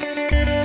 Música